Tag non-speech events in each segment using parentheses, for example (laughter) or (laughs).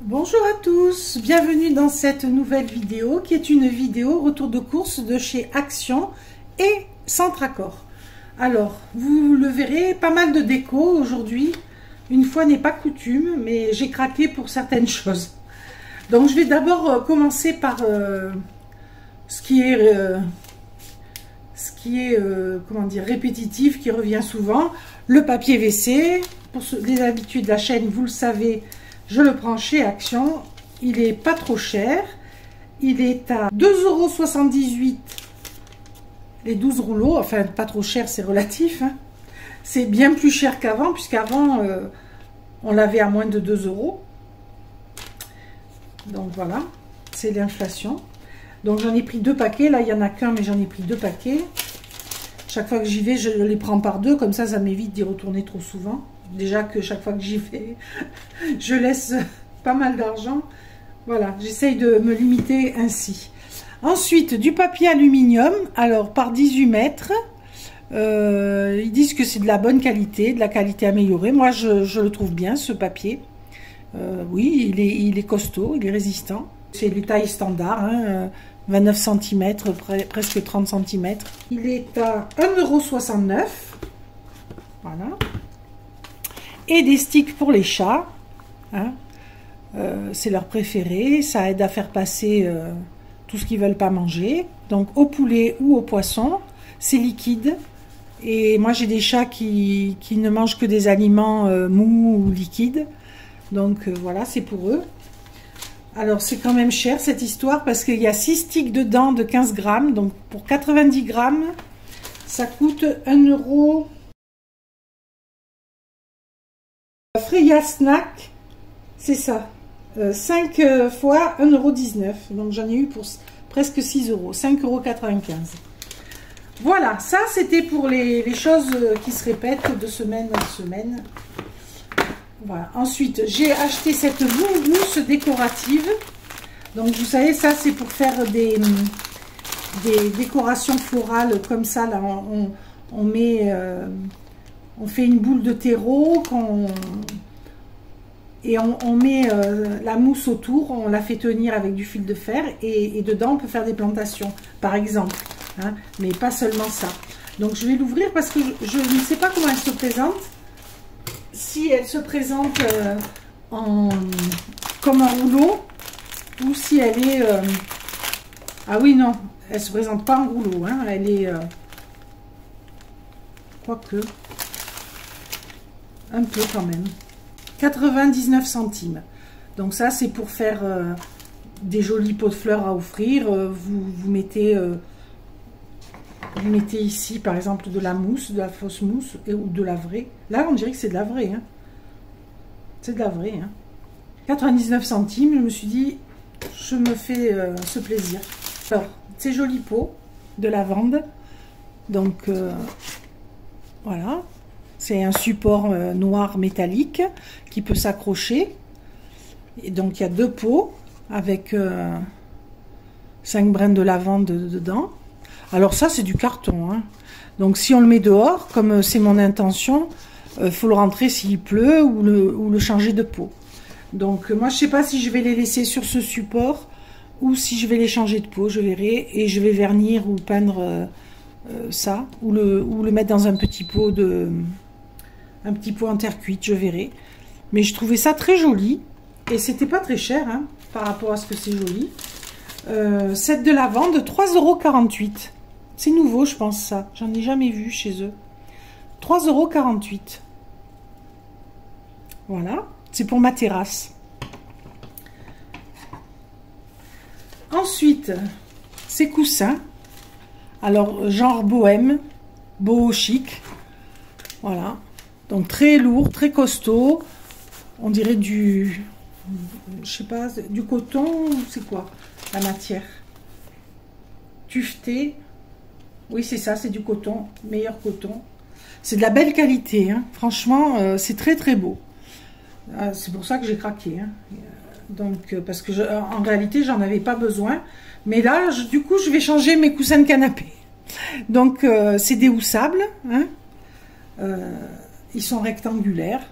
Bonjour à tous, bienvenue dans cette nouvelle vidéo qui est une vidéo retour de course de chez Action et Centracor. Alors, vous le verrez, pas mal de déco aujourd'hui. Une fois n'est pas coutume, mais j'ai craqué pour certaines (laughs) choses. Donc, je vais d'abord euh, commencer par euh, ce qui est, euh, qui est comment dire, répétitif, qui revient souvent. Le papier WC. Pour les habitudes de la chaîne, vous le savez, je le prends chez Action. Il est pas trop cher. Il est à 2,78€ les 12 rouleaux, enfin pas trop cher, c'est relatif. Hein. C'est bien plus cher qu'avant, puisqu'avant, euh, on l'avait à moins de 2 euros. Donc voilà, c'est l'inflation. Donc j'en ai pris deux paquets. Là, il n'y en a qu'un, mais j'en ai pris deux paquets. Chaque fois que j'y vais, je les prends par deux. Comme ça, ça m'évite d'y retourner trop souvent. Déjà que chaque fois que j'y vais, (laughs) je laisse pas mal d'argent. Voilà, j'essaye de me limiter ainsi. Ensuite, du papier aluminium, alors par 18 mètres. Euh, ils disent que c'est de la bonne qualité, de la qualité améliorée. Moi, je, le trouve bien, ce papier. Euh, oui, il est, costaud, il est résistant. C'est les tailles standards, 29 cm, presque 30 cm. Il est à 1,69€. Voilà. Et des sticks pour les chats. Hein. Euh, c'est leur préféré. Ça aide à faire passer tout ce qu'ils veulent pas manger. Donc au poulet ou au poisson, c'est liquide. Et moi j'ai des chats qui, ne mangent que des aliments euh, mous ou liquides. Donc euh, voilà, c'est pour eux. Alors c'est quand même cher cette histoire parce qu'il y a 6 sticks dedans de 15 grammes. Donc pour 90 grammes, ça coûte 1 euro. Freya Snack, c'est ça. 5 euh, euh, fois 1,19€. Donc j'en ai eu pour presque 6 euros. 5,95€. Voilà, ça c'était pour les, choses euh, qui se répètent de semaine en semaine. Ensuite, j'ai acheté cette mousse décorative. Donc vous savez, ça c'est pour faire des, décorations florales comme ça. Là, on, on fait une boule de terreau et on, met euh, la mousse autour, on la fait tenir avec du fil de fer et, dedans on peut faire des plantations par exemple, hein, mais pas seulement ça. Donc je vais l'ouvrir parce que je, ne sais pas comment elle se présente. Si elle se présente euh, en, comme un rouleau ou si elle est... Euh, ah oui non, elle se présente pas en rouleau, hein, elle est... quoique... Un peu quand même. 99 centimes. Donc ça, c'est pour faire euh, des jolis pots de fleurs à offrir. Euh, vous, mettez, euh, vous mettez ici, par exemple, de la mousse, de la fausse mousse ou de la vraie. Là, on dirait que c'est de la vraie. Hein. C'est de la vraie. Hein. 99 centimes, je me suis dit, je me fais ce plaisir. Alors, ces jolis pots de lavande. Donc, voilà. C'est un support euh, noir métallique qui peut s'accrocher. Et donc il y a deux pots avec euh, cinq brins de lavande dedans. Alors ça c'est du carton. Hein. Donc si on le met dehors, comme euh, c'est mon intention, il faut le rentrer s'il pleut ou le, changer de pot. Donc moi je sais pas si je vais les laisser sur ce support ou si je vais les changer de pot, je verrai. Et je vais vernir ou peindre ça ou le, ou le mettre dans un petit pot de un petit pot en terre cuite, je verrai. Mais je trouvais ça très joli. Et c'était pas très cher hein, par rapport à ce que c'est joli. Euh, cette de lavande, 3,48€. C'est nouveau, je pense, ça. J'en ai jamais vu chez eux. 3,48€. Voilà. C'est pour ma terrasse. Ensuite, ces coussins. Alors, genre bohème, beau chic. Voilà. Donc très lourd, très costaud. On dirait du, je sais pas, du coton, c'est quoi la matière? Tufté. Oui, c'est ça, c'est du coton, meilleur coton. C'est de la belle qualité, hein. franchement, euh, c'est très très beau. Ah, c'est pour ça que j'ai craqué. Hein. Donc, euh, parce que en réalité, j'en avais pas besoin. Mais là, du coup, je vais changer mes coussins de canapé. Donc, euh, c'est des houssables. Hein. Euh, ils sont rectangulaires.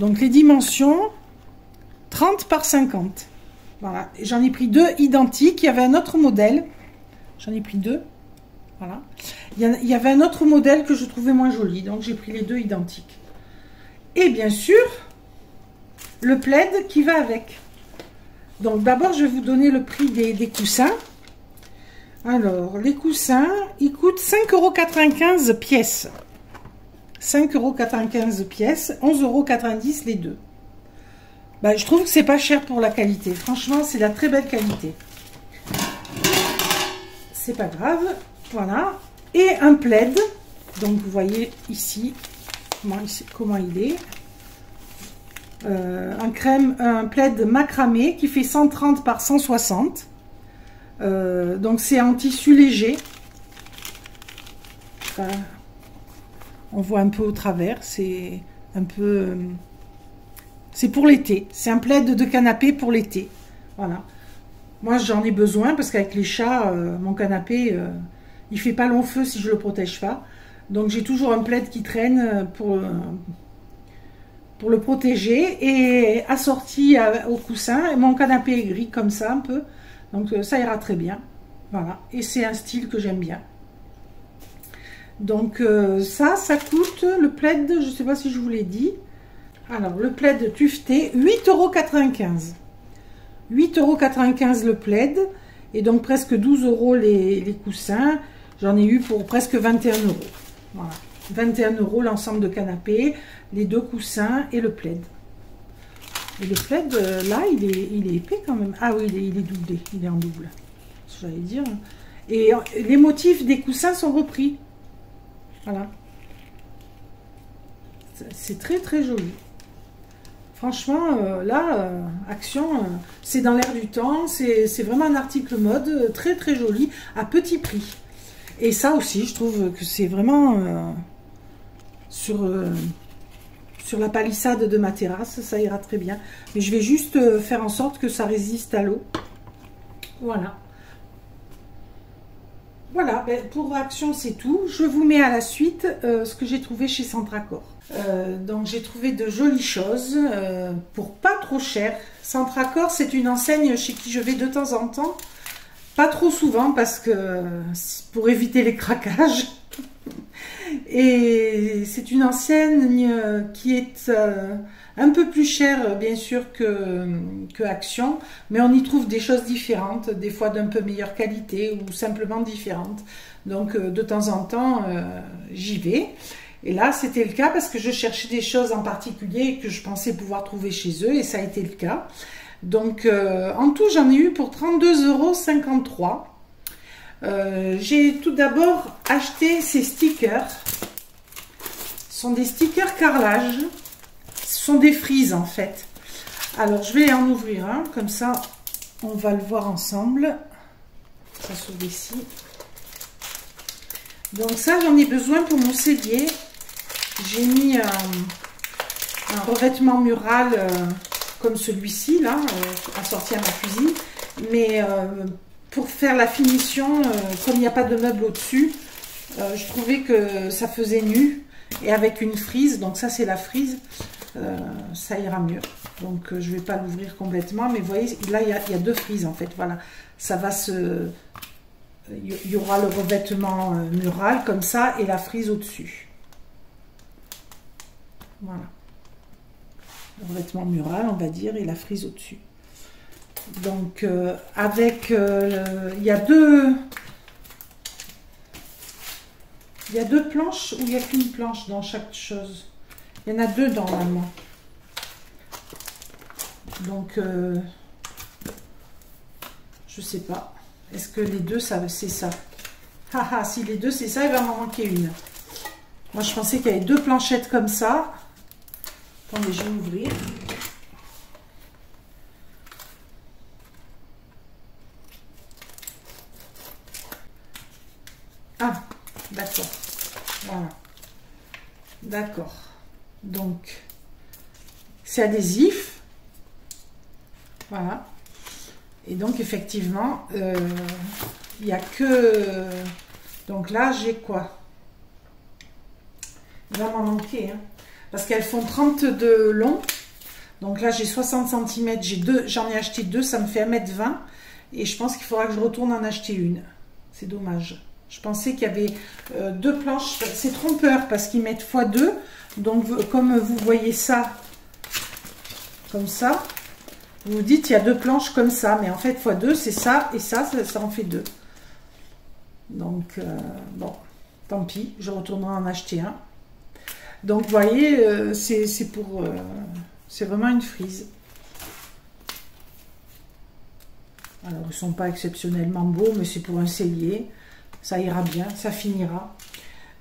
Donc, les dimensions, 30 par 50. Voilà. J'en ai pris deux identiques. Il y avait un autre modèle. J'en ai pris deux. Voilà. Il y avait un autre modèle que je trouvais moins joli. Donc, j'ai pris les deux identiques. Et bien sûr, le plaid qui va avec. Donc, d'abord, je vais vous donner le prix des coussins. Alors, les coussins, ils coûtent 5,95€ pièces. 5,95€ pièces, 11,90€ les deux. Bah, je trouve que c'est pas cher pour la qualité. Franchement, c'est la très belle qualité. C'est pas grave. Voilà. Et un plaid. Donc, vous voyez ici comment, il est. Euh, un, crème, un plaid macramé qui fait 130 par 160. Euh, donc c'est un tissu léger. on voit un peu au travers. C'est un peu... Euh, c'est pour l'été. C'est un plaid de canapé pour l'été. Voilà. Moi, j'en ai besoin parce qu'avec les chats, mon canapé, il fait pas long feu si je le protège pas. Donc, j'ai toujours un plaid qui traîne pour, pour le protéger et assorti au coussin. Et mon canapé est gris comme ça, un peu. Donc euh, ça ira très bien. Voilà. Et c'est un style que j'aime bien. Donc euh, ça, ça coûte le plaid, je ne sais pas si je vous l'ai dit. Alors le plaid tuveté, 8,95€. 8,95€ le plaid. Et donc presque 12 euros les, coussins. J'en ai eu pour presque 21 euros. Voilà. 21 euros l'ensemble de canapé, les deux coussins et le plaid. Et le plaid, euh, là, il est, il est épais quand même. Ah oui, il est, il est doublé. Il est en double. J'allais dire. Et euh, les motifs des coussins sont repris. Voilà. C'est très très joli. Franchement, euh, là, Action, c'est dans l'air du temps. C'est vraiment un article mode très très joli, à petit prix. Et ça aussi, je trouve que c'est vraiment sur sur la palissade de ma terrasse, ça ira très bien. Mais je vais juste euh, faire en sorte que ça résiste à l'eau. Voilà. Voilà, ben, pour Action, c'est tout. Je vous mets à la suite euh, ce que j'ai trouvé chez Centracor. Euh, donc, j'ai trouvé de jolies choses pour pas trop cher. Centracor, c'est une enseigne chez qui je vais de temps en temps. Pas trop souvent parce que pour éviter les craquages. (laughs) Et c'est une enseigne qui est euh, un peu plus chère, bien sûr, que, que Action, mais on y trouve des choses différentes, des fois d'un peu meilleure qualité ou simplement différentes. Donc, euh, de temps en temps, euh, j'y vais. Et là, c'était le cas parce que je cherchais des choses en particulier que je pensais pouvoir trouver chez eux, et ça a été le cas. Donc, en tout, j'en ai eu pour 32,53 euros. Euh, j'ai tout d'abord acheté ces stickers. Ce sont des stickers carrelage. Ce sont des frises en fait. Alors je vais en ouvrir un, comme ça on va le voir ensemble. Ça s'ouvre ici. Donc ça j'en ai besoin pour mon cellier. J'ai mis un, revêtement mural euh, comme celui-ci là, euh, assorti à ma cuisine. Mais pour faire la finition, euh, comme il n'y a pas de meuble au-dessus, euh, je trouvais que ça faisait nu. Et avec une frise, donc ça c'est la frise, euh, ça ira mieux. Donc je ne vais pas l'ouvrir complètement, mais voyez, là il y, a, deux frises en fait. Voilà, ça va se... Il y aura le revêtement mural comme ça et la frise au-dessus. Voilà. Le revêtement mural, on va dire, et la frise au-dessus. Donc, euh, avec, euh, il y a deux, il y a deux planches ou il n'y a qu'une planche dans chaque chose? Il y en a deux normalement. Donc, euh, je sais pas. Est-ce que les deux, ça, c'est ça? Ah ah, si les deux, c'est ça, il va m'en manquer une. Moi, je pensais qu'il y avait deux planchettes comme ça. Attendez, je vais ouvrir. Ah, d'accord. Voilà. D'accord. Donc, c'est adhésif. Voilà. Et donc, effectivement, euh, il n'y a que Donc là, j'ai quoi? Il va m'en manquer. Hein. Parce qu'elles font 30 de long. Donc là, j'ai 60 cm. J'en ai, acheté deux. Ça me fait 1m20. Et je pense qu'il faudra que je retourne en acheter une. C'est dommage. Je pensais qu'il y avait euh, deux planches. C'est trompeur parce qu'ils mettent x2. Donc, comme vous voyez ça, comme ça, vous vous dites, il y a deux planches comme ça. Mais en fait, x2, c'est ça et ça, ça, en fait deux. Donc, euh, bon, tant pis. Je retournerai en acheter un. Donc, vous voyez, euh, c'est pour... c'est vraiment une frise. Alors, ils ne sont pas exceptionnellement beaux, mais c'est pour un cellier ça ira bien, ça finira.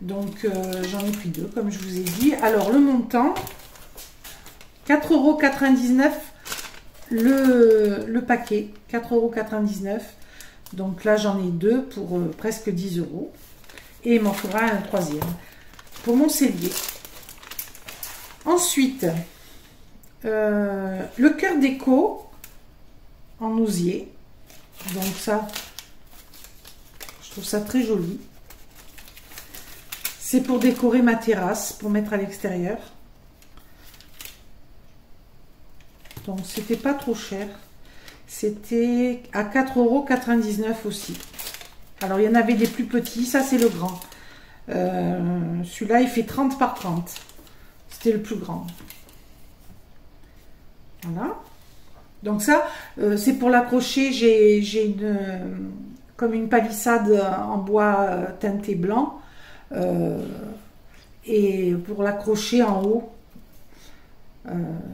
Donc euh, j'en ai pris deux, comme je vous ai dit. Alors le montant, 4,99€ le, le paquet, 4,99€. Donc là j'en ai deux pour euh, presque 10 euros. Et il m'en faudra un troisième pour mon cellier. Ensuite, euh, le cœur déco en osier. Donc ça, trouve ça très joli. C'est pour décorer ma terrasse, pour mettre à l'extérieur. Donc, c'était pas trop cher. C'était à 4,99€ aussi. Alors, il y en avait des plus petits. Ça, c'est le grand. Euh, celui-là, il fait 30 par 30. Le plus grand. Voilà. Donc ça, euh, c'est pour l'accrocher. J'ai une comme une palissade en bois euh, teinté blanc. Euh, et pour l'accrocher en haut, euh,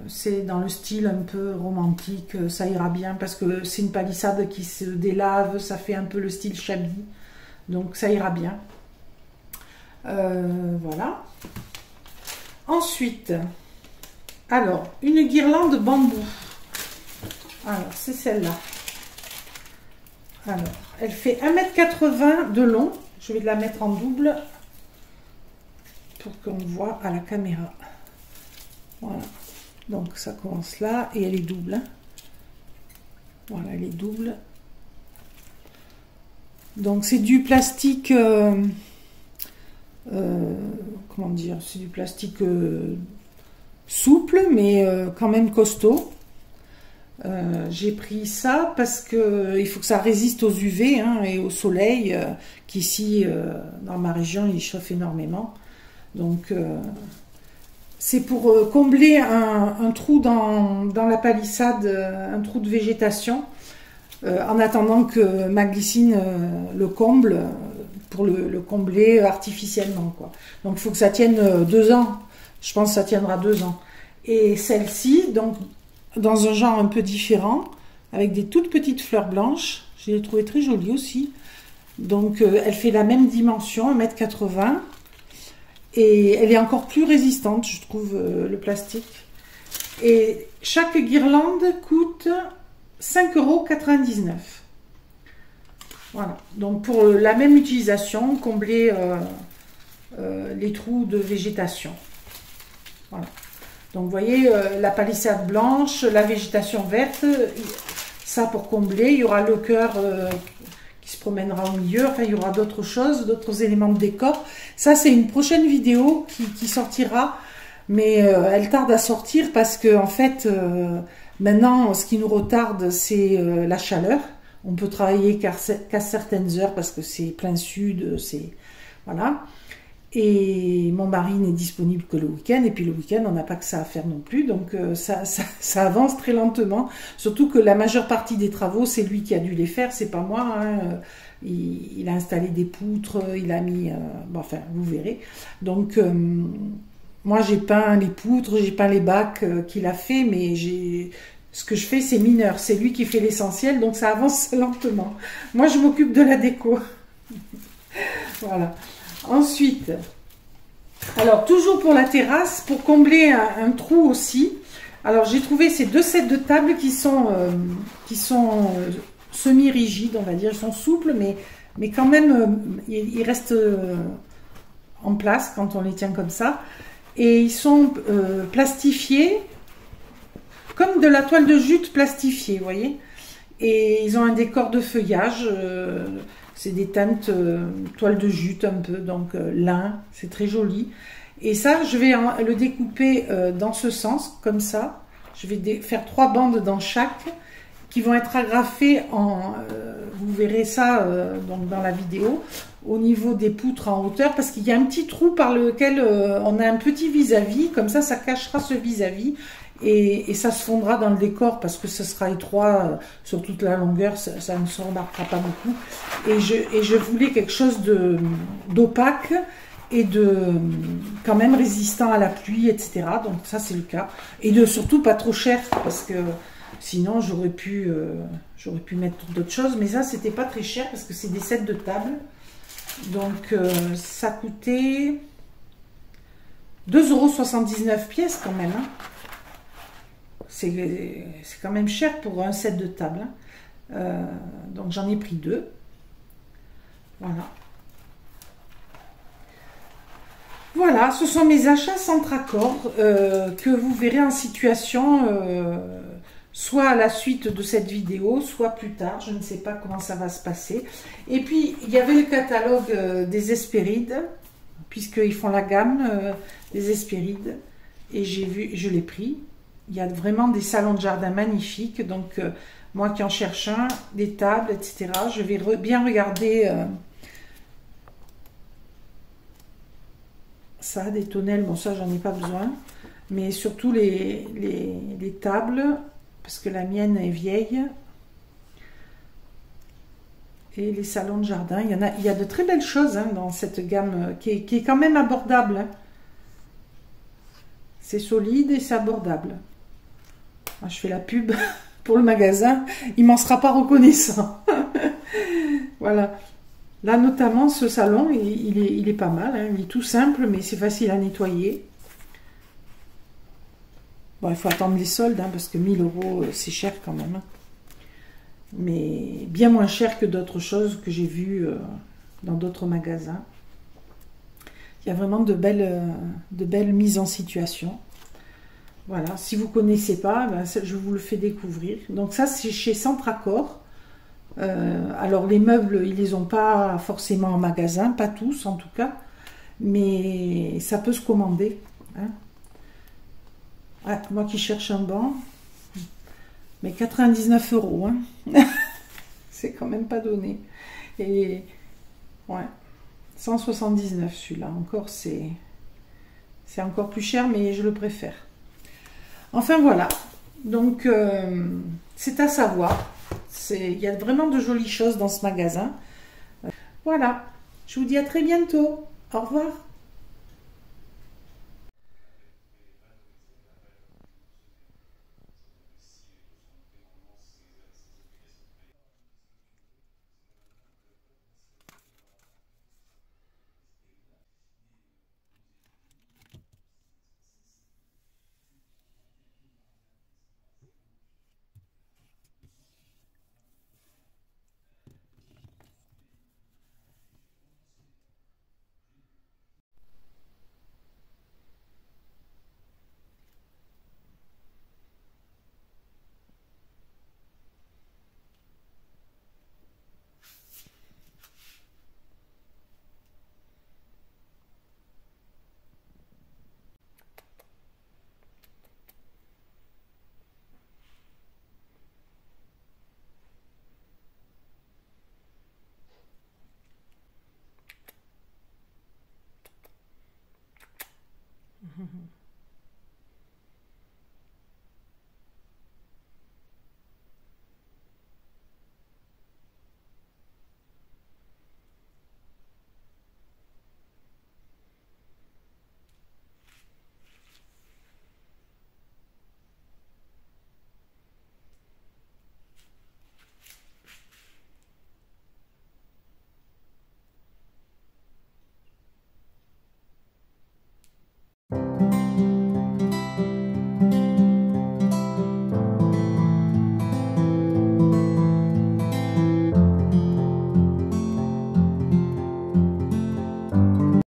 c'est dans le style un peu romantique, ça ira bien parce que c'est une palissade qui se délave, ça fait un peu le style chabi, donc ça ira bien. voilà. Ensuite, alors, une guirlande bambou. Alors, c'est celle-là. Alors, elle fait 1m80 de long. Je vais la mettre en double pour qu'on voit à la caméra. Voilà. Donc ça commence là et elle est double. Hein. Voilà, elle est double. Donc c'est du plastique, euh, euh, comment dire, c'est du plastique euh, souple mais quand même costaud. Euh, j'ai pris ça parce que il faut que ça résiste aux UV hein, et au soleil, euh, qu'ici, euh, dans ma région, il chauffe énormément. Donc, c'est pour combler un, trou dans, la palissade, un trou de végétation, en attendant que ma glycine le comble, pour le, combler artificiellement. Quoi. Donc, il faut que ça tienne deux ans. Je pense que ça tiendra deux ans. Et celle-ci, donc dans un genre un peu différent, avec des toutes petites fleurs blanches. Je l'ai trouvée très jolie aussi. Donc euh, elle fait la même dimension, 1m80. Et elle est encore plus résistante, je trouve, euh, le plastique. Et chaque guirlande coûte 5,99 euros. Voilà, donc pour la même utilisation, combler euh, les trous de végétation. Voilà. Donc vous voyez, euh, la palissade blanche, la végétation verte, ça pour combler. Il y aura le cœur euh, qui se promènera au milieu. Enfin, il y aura d'autres choses, d'autres éléments de décor. Ça, c'est une prochaine vidéo qui, sortira. Mais euh, elle tarde à sortir parce que, en fait, maintenant, ce qui nous retarde, c'est la chaleur. On peut travailler qu'à certaines heures parce que c'est plein sud, c'est... Voilà. Et mon mari n'est disponible que le week-end, et puis le week-end, on n'a pas que ça à faire non plus, donc euh, ça, (laughs) avance très lentement. Surtout que la majeure partie des travaux, c'est lui qui a dû les faire, c'est pas moi. Hein. Il, a installé des poutres, il a mis, euh, enfin, vous verrez. Donc euh, moi, j'ai peint les poutres, j'ai peint les bacs qu'il a fait, mais j'ai ce que je fais, c'est mineur. C'est lui qui fait l'essentiel, donc ça avance (laughs) lentement. Moi, je m'occupe de la déco. (laughs) voilà. Ensuite, alors toujours pour la terrasse, pour combler un, trou aussi, alors j'ai trouvé ces deux sets de tables qui sont, euh, sont euh, semi-rigides, on va dire, ils sont souples, mais, mais quand même, euh, ils, restent en place quand on les tient comme ça. Et ils sont plastifiés, de la toile de jute plastifiée, voyez. Et ils ont un décor de feuillage C'est des teintes euh, toile de jute un peu, donc euh, lin, c'est très joli. Et ça, je vais le découper dans ce sens, comme ça. Je vais faire trois bandes dans chaque qui vont être agrafées en, vous verrez ça donc dans la vidéo, au niveau des poutres en hauteur, parce qu'il y a un petit trou par lequel on a un petit vis-à-vis, comme ça, ça cachera ce vis-à-vis. Et, ça se fondra dans le décor parce que ce sera étroit euh, sur toute la longueur, ça, ne se remarquera pas beaucoup. Et je, voulais quelque chose d'opaque et de quand même résistant à la pluie, etc. Donc ça c'est le cas. Et de surtout pas trop cher parce que sinon j'aurais pu, euh, j'aurais pu mettre d'autres choses. Mais ça c'était pas très cher parce que c'est des sets de table. Donc euh, ça coûtait 2,79€ pièces quand même. Hein c'est quand même cher pour un set de table. Hein. Euh, donc j'en ai pris deux. Voilà. Voilà, ce sont mes achats sans euh, que vous verrez en situation euh, soit à la suite de cette vidéo, soit plus tard. Je ne sais pas comment ça va se passer. Et puis, il y avait le catalogue des Hespérides, puisqu'ils font la gamme des Hespérides. Et j'ai vu, je l'ai pris il y a vraiment des salons de jardin magnifiques. Donc, euh, moi qui en cherche un, des tables, etc., je vais bien regarder euh, ça, des tonnelles. Bon, ça, j'en ai pas besoin. Mais surtout les, les, tables, parce que la mienne est vieille. Et les salons de jardin. Il y, en a, il y a de très belles choses hein, dans cette gamme euh, qui est, qui est quand même abordable. Hein. C'est solide et c'est abordable. Je fais la pub (laughs) pour le magasin, il m'en sera pas reconnaissant. (laughs) voilà. Là, notamment, ce salon, il, est, pas mal. Hein. Il est tout simple, mais c'est facile à nettoyer. Bon, il faut attendre les soldes, hein, parce que 1000 euros, euh, c'est cher quand même. Hein. Mais bien moins cher que d'autres choses que j'ai vues euh, dans d'autres magasins. Il y a vraiment de belles, euh, de belles mises en situation. Voilà, si vous ne connaissez pas, ben, je vous le fais découvrir. Donc ça, c'est chez Centracor. Euh, alors les meubles, ils les ont pas forcément en magasin, pas tous en tout cas, mais ça peut se commander. Hein. Ah, moi qui cherche un banc, mais 99 euros, hein. (laughs) c'est quand même pas donné. Et ouais, 179 celui-là, encore c'est c'est encore plus cher, mais je le préfère. Enfin voilà, donc euh, c'est à savoir. Il y a vraiment de jolies choses dans ce magasin. Voilà, je vous dis à très bientôt. Au revoir.